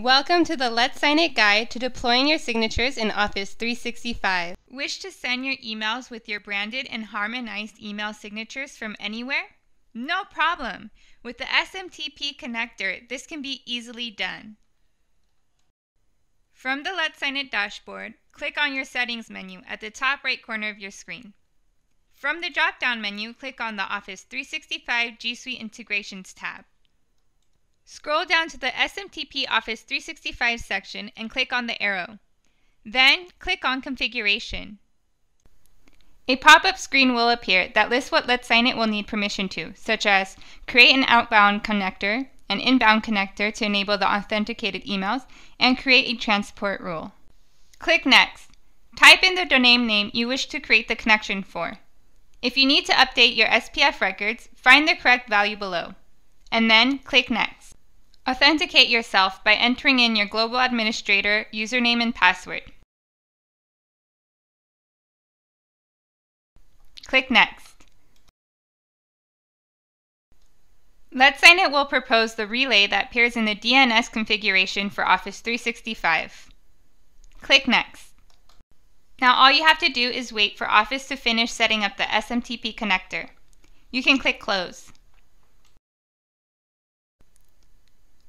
Welcome to the Letsignit guide to deploying your signatures in Office 365. Wish to send your emails with your branded and harmonized email signatures from anywhere? No problem. With the SMTP connector, this can be easily done. From the Letsignit dashboard, click on your Settings menu at the top right corner of your screen. From the drop-down menu, click on the Office 365 G Suite Integrations tab. Scroll down to the SMTP Office 365 section and click on the arrow. Then, click on Configuration. A pop-up screen will appear that lists what Letsignit will need permission to, such as create an outbound connector, an inbound connector to enable the authenticated emails, and create a transport rule. Click Next. Type in the domain name you wish to create the connection for. If you need to update your SPF records, find the correct value below, and then click Next. Authenticate yourself by entering in your Global Administrator username and password. Click Next. Letsignit will propose the relay that appears in the DNS configuration for Office 365. Click Next. Now all you have to do is wait for Office to finish setting up the SMTP connector. You can click Close.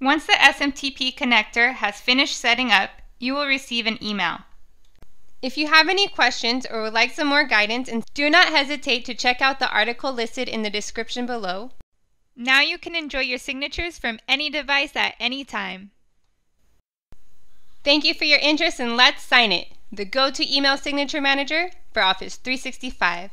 Once the SMTP connector has finished setting up, you will receive an email. If you have any questions or would like some more guidance, do not hesitate to check out the article listed in the description below. Now you can enjoy your signatures from any device at any time. Thank you for your interest in Letsignit, the go-to email signature manager for Office 365.